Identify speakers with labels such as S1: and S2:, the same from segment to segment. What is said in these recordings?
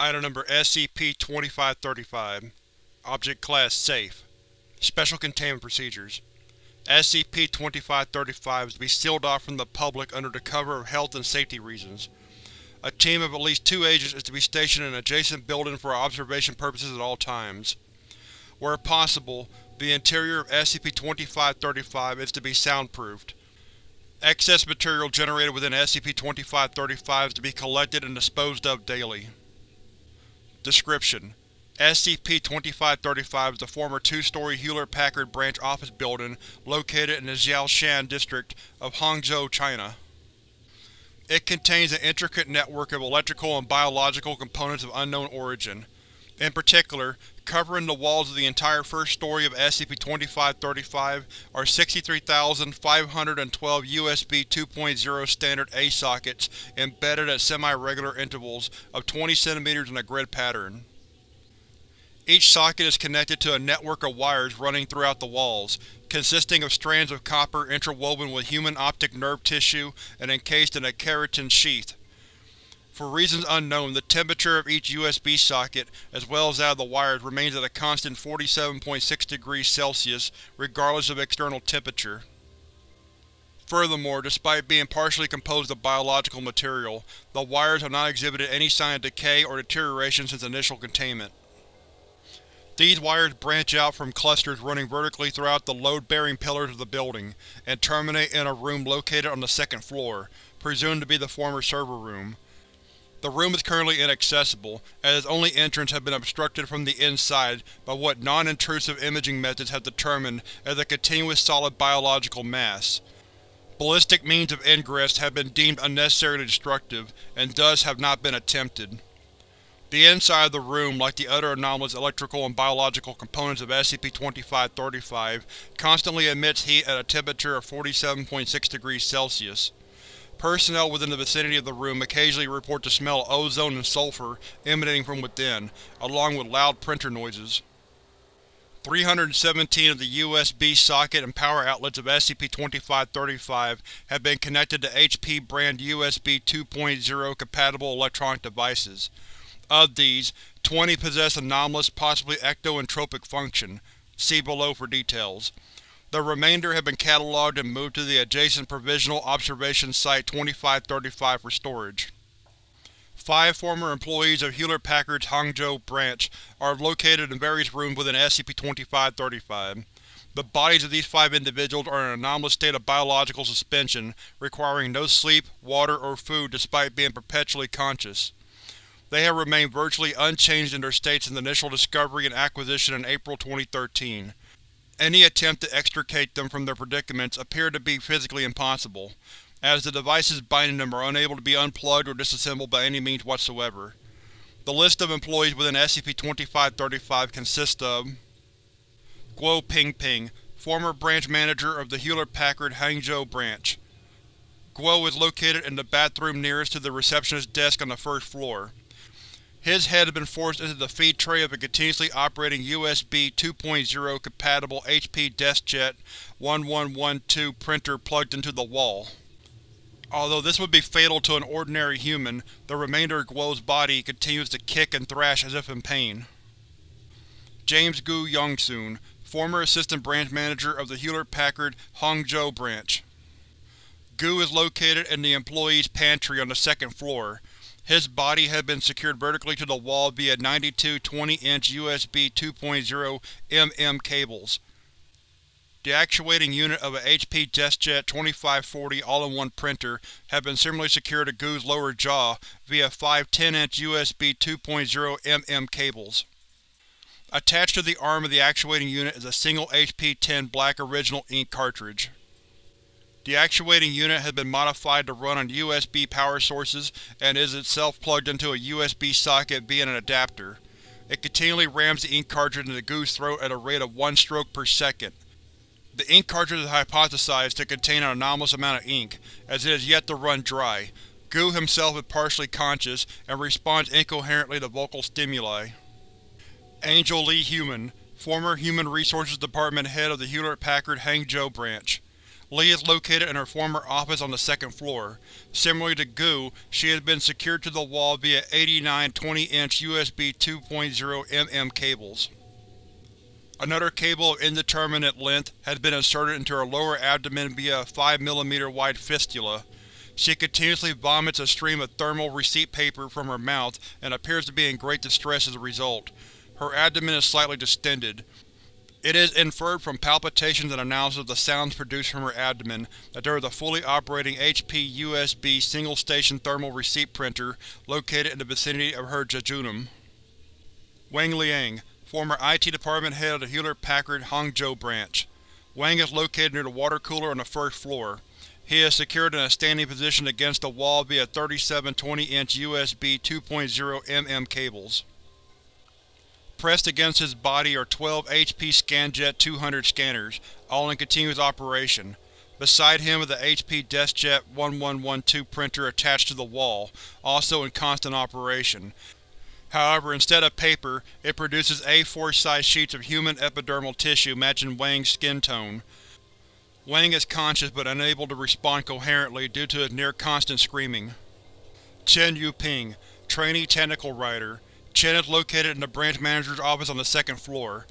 S1: Item Number SCP-2535 Object Class Safe Special Containment Procedures SCP-2535 is to be sealed off from the public under the cover of health and safety reasons. A team of at least two agents is to be stationed in an adjacent building for observation purposes at all times. Where possible, the interior of SCP-2535 is to be soundproofed. Excess material generated within SCP-2535 is to be collected and disposed of daily. Description: SCP-2535 is the former two-story Hewlett-Packard branch office building located in the Xiaoshan district of Hangzhou, China. It contains an intricate network of electrical and biological components of unknown origin. In particular, covering the walls of the entire first story of SCP-2535 are 63,512 USB 2.0 standard A sockets embedded at semi-regular intervals of 20 cm in a grid pattern. Each socket is connected to a network of wires running throughout the walls, consisting of strands of copper interwoven with human optic nerve tissue and encased in a keratin sheath. For reasons unknown, the temperature of each USB socket, as well as that of the wires, remains at a constant 47.6 degrees Celsius regardless of external temperature. Furthermore, despite being partially composed of biological material, the wires have not exhibited any sign of decay or deterioration since initial containment. These wires branch out from clusters running vertically throughout the load-bearing pillars of the building, and terminate in a room located on the second floor, presumed to be the former server room. The room is currently inaccessible, as its only entrance has been obstructed from the inside by what non-intrusive imaging methods have determined as a continuous solid biological mass. Ballistic means of ingress have been deemed unnecessarily destructive, and thus have not been attempted. The inside of the room, like the other anomalous electrical and biological components of SCP-2535, constantly emits heat at a temperature of 47.6 degrees Celsius. Personnel within the vicinity of the room occasionally report to smell of ozone and sulfur emanating from within, along with loud printer noises. 317 of the USB socket and power outlets of SCP-2535 have been connected to HP brand USB 2.0 compatible electronic devices. Of these, 20 possess anomalous, possibly ectoentropic function. See below for details. The remainder have been catalogued and moved to the adjacent Provisional Observation Site 2535 for storage. Five former employees of Hewlett-Packard's Hangzhou branch are located in various rooms within SCP-2535. The bodies of these five individuals are in an anomalous state of biological suspension, requiring no sleep, water, or food despite being perpetually conscious. They have remained virtually unchanged in their states since initial discovery and acquisition in April 2013. Any attempt to extricate them from their predicaments appear to be physically impossible, as the devices binding them are unable to be unplugged or disassembled by any means whatsoever. The list of employees within SCP-2535 consists of Guo Pingping, former branch manager of the Hewlett-Packard Hangzhou branch. Guo is located in the bathroom nearest to the receptionist's desk on the first floor. His head has been forced into the feed tray of a continuously operating USB 2.0 compatible HP DeskJet 1112 printer plugged into the wall. Although this would be fatal to an ordinary human, the remainder of Guo's body continues to kick and thrash as if in pain. James Gu Yongsun, former Assistant Branch Manager of the Hewlett-Packard Hangzhou branch. Gu is located in the employee's pantry on the second floor. His body had been secured vertically to the wall via 92 20-inch USB 2.0 mm cables. The actuating unit of a HP DeskJet 2540 all-in-one printer had been similarly secured to Gu's lower jaw via five 10-inch USB 2.0 mm cables. Attached to the arm of the actuating unit is a single HP-10 black original ink cartridge. The actuating unit has been modified to run on USB power sources and is itself plugged into a USB socket via an adapter. It continually rams the ink cartridge into the Gu's throat at a rate of one stroke per second. The ink cartridge is hypothesized to contain an anomalous amount of ink, as it is yet to run dry. Gu himself is partially conscious and responds incoherently to vocal stimuli. Angel Lee Human, former Human Resources Department head of the Hewlett-Packard Hangzhou branch. Lee is located in her former office on the second floor. Similarly to Gu, she has been secured to the wall via 89 20-inch USB 2.0mm cables. Another cable of indeterminate length has been inserted into her lower abdomen via a 5mm wide fistula. She continuously vomits a stream of thermal receipt paper from her mouth and appears to be in great distress as a result. Her abdomen is slightly distended. It is inferred from palpitations and analysis of the sounds produced from her abdomen that there is a fully operating HP USB single-station thermal receipt printer located in the vicinity of her jejunum. Wang Liang, former IT department head of the Hewlett-Packard Hangzhou branch. Wang is located near the water cooler on the first floor. He is secured in a standing position against the wall via 37 20-inch USB 2.0mm cables. Pressed against his body are 12 HP Scanjet 200 scanners, all in continuous operation. Beside him is the HP DeskJet 1112 printer attached to the wall, also in constant operation. However, instead of paper, it produces A4-sized sheets of human epidermal tissue matching Wang's skin tone. Wang is conscious but unable to respond coherently due to his near-constant screaming. Chen Yuping, Trainee Technical Writer, Chen is located in the branch manager's office on the second floor.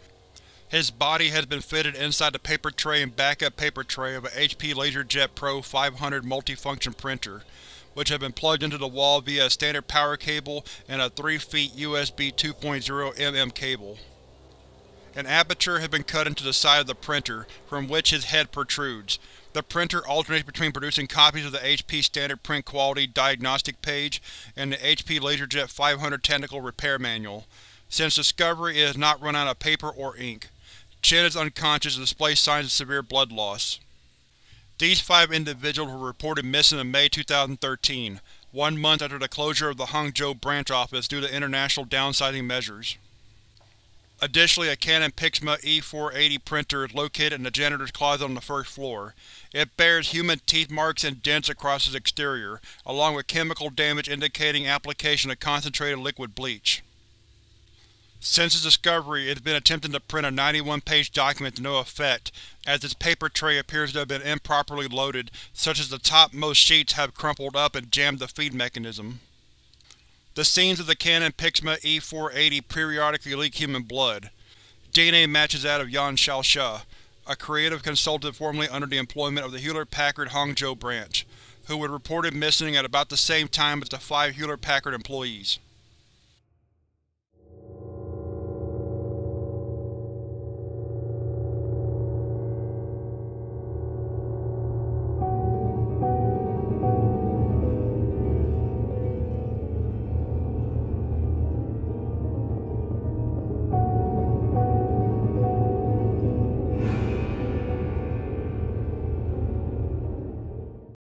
S1: His body has been fitted inside the paper tray and backup paper tray of a HP LaserJet Pro 500 multifunction printer, which have been plugged into the wall via a standard power cable and a 3 feet USB 2.0mm cable. An aperture has been cut into the side of the printer, from which his head protrudes. The printer alternates between producing copies of the HP Standard Print Quality Diagnostic page and the HP LaserJet 500 Technical Repair Manual. Since discovery, it has not run out of paper or ink. Chen is unconscious and displays signs of severe blood loss. These five individuals were reported missing in May 2013, one month after the closure of the Hangzhou branch office due to international downsizing measures. Additionally, a Canon Pixma E480 printer is located in the janitor's closet on the first floor. It bears human teeth marks and dents across its exterior, along with chemical damage indicating application of concentrated liquid bleach. Since its discovery, it has been attempting to print a 91-page document to no effect, as its paper tray appears to have been improperly loaded, such as the topmost sheets have crumpled up and jammed the feed mechanism. The seams of the Canon Pixma E480 periodically leak human blood. DNA matches that of Yan Xiaoxia, a creative consultant formerly under the employment of the Hewlett-Packard Hangzhou branch, who was reported missing at about the same time as the five Hewlett-Packard employees.